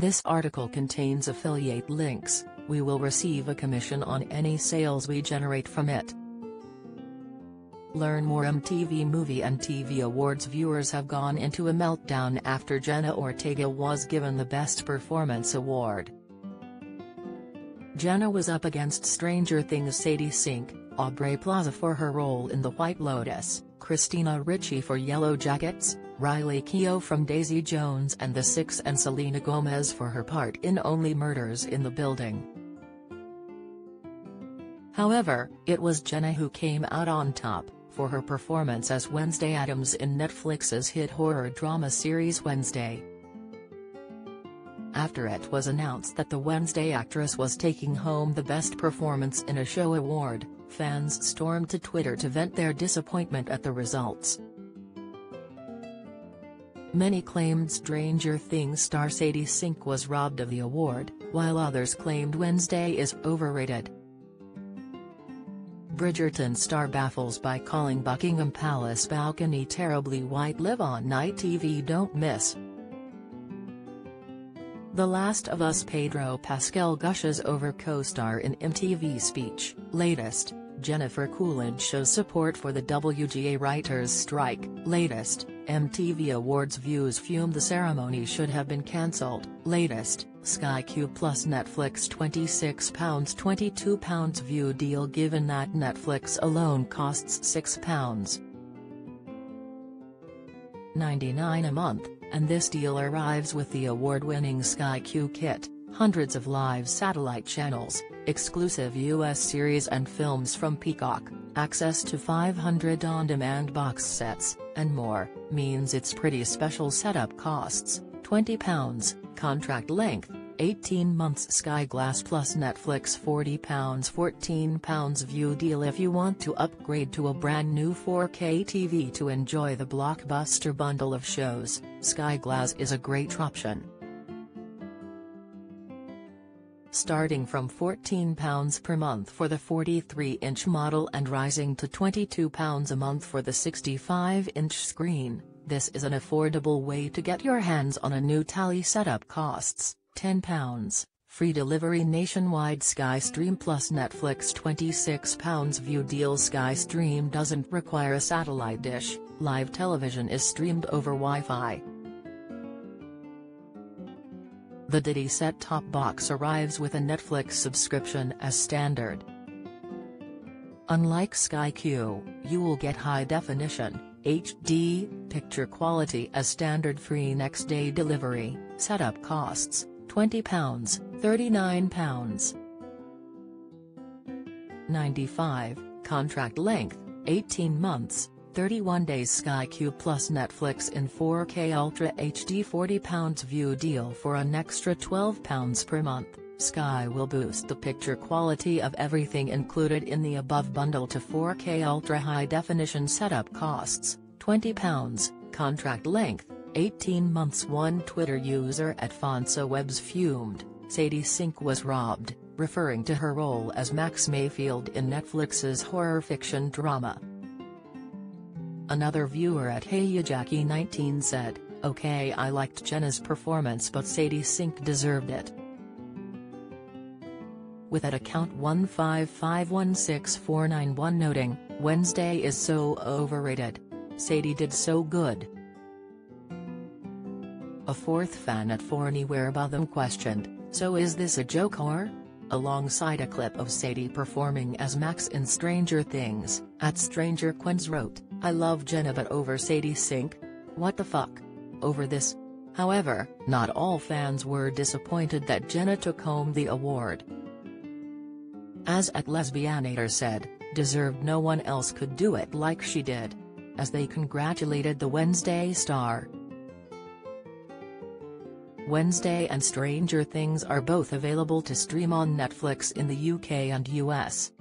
This article contains affiliate links, we will receive a commission on any sales we generate from it. Learn more MTV Movie and TV Awards viewers have gone into a meltdown after Jenna Ortega was given the Best Performance Award. Jenna was up against Stranger Things Sadie Sink, Aubrey Plaza for her role in The White Lotus, Christina Ricci for Yellow Jackets, Riley Keough from Daisy Jones and the Six and Selena Gomez for her part in Only Murders in the Building. However, it was Jenna who came out on top, for her performance as Wednesday Addams in Netflix's hit horror drama series Wednesday. After it was announced that the Wednesday actress was taking home the Best Performance in a Show award, fans stormed to Twitter to vent their disappointment at the results. Many claimed Stranger Things star Sadie Sink was robbed of the award, while others claimed Wednesday is overrated. Bridgerton star baffles by calling Buckingham Palace balcony terribly white live on night TV don't miss. The Last of Us Pedro Pascal gushes over co-star in MTV speech, latest, Jennifer Coolidge shows support for the WGA writers' strike, latest, MTV Awards views fume the ceremony should have been cancelled, latest, Sky Q plus Netflix £26 £22 view deal given that Netflix alone costs £6. 99 a month, and this deal arrives with the award-winning Sky Q kit, hundreds of live satellite channels, exclusive US series and films from Peacock, access to 500 on-demand box sets, and more, means it's pretty special setup costs, £20, contract length, 18 months Sky Glass plus Netflix £40 £14 view deal if you want to upgrade to a brand new 4K TV to enjoy the blockbuster bundle of shows, Sky Glass is a great option. Starting from £14 per month for the 43-inch model and rising to £22 a month for the 65-inch screen, this is an affordable way to get your hands on a new tally setup costs, £10, free delivery nationwide. Skystream plus Netflix. £26 view deal. Skystream doesn't require a satellite dish, live television is streamed over Wi-Fi. The Diddy set-top box arrives with a Netflix subscription as standard. Unlike Sky Q, you will get high-definition, HD, picture quality as standard free next-day delivery, setup costs, £20, £39. 95, contract length, 18 months, 31 days Sky Q plus Netflix in 4K Ultra HD £40 view deal for an extra £12 per month. Sky will boost the picture quality of everything included in the above bundle to 4K Ultra High Definition setup costs, £20, contract length, 18 months One Twitter user at FonsoWebs fumed, Sadie Sink was robbed, referring to her role as Max Mayfield in Netflix's horror fiction drama. Another viewer at HeyYaJackie19 said, Okay I liked Jenna's performance but Sadie Sink deserved it. With at account 1551649 noting, Wednesday is so overrated. Sadie did so good. A fourth fan at Fornywhere Botham questioned, so is this a joke or? Alongside a clip of Sadie performing as Max in Stranger Things, at Stranger Quins wrote, I love Jenna but over Sadie Sink? What the fuck? Over this? However, not all fans were disappointed that Jenna took home the award. As at Lesbianator said, deserved no one else could do it like she did. As they congratulated the Wednesday star. Wednesday and Stranger Things are both available to stream on Netflix in the UK and US.